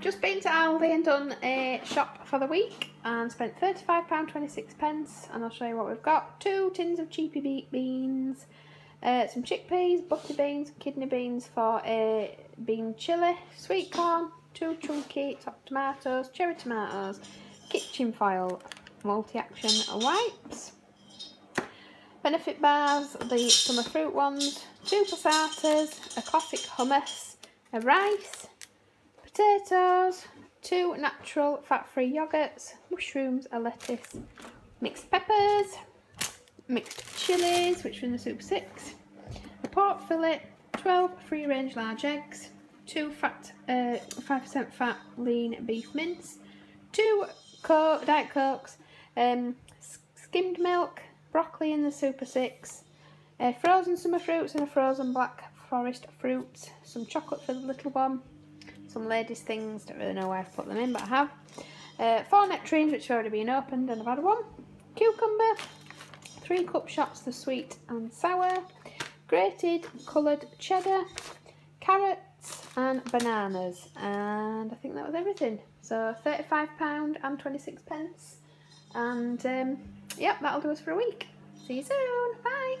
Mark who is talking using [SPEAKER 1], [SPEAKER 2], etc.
[SPEAKER 1] just been to Aldi and done a shop for the week and spent £35.26 pence and I'll show you what we've got. Two tins of cheapy beet beans, uh, some chickpeas, butter beans, kidney beans for a bean chilli, sweet corn, two chunky top tomatoes, cherry tomatoes, kitchen foil, multi-action wipes, benefit bars, the summer fruit ones, two passatas, a classic hummus, a rice, potatoes, two natural fat-free yogurts, mushrooms, a lettuce, mixed peppers, mixed chilies, which are in the Super 6, a pork fillet, 12 free-range large eggs, two fat, 5% uh, fat lean beef mince, two Coke, Diet Cokes, um, skimmed milk, broccoli in the Super 6, uh, frozen summer fruits and a frozen black forest fruit, some chocolate for the little one, some ladies things, don't really know where I've put them in but I have, uh, four nectarines which have already been opened and I've had one, cucumber, three cup shots of sweet and sour, grated coloured cheddar, carrots and bananas and I think that was everything. So £35 and 26 pence and um, yep that'll do us for a week. See you soon, bye!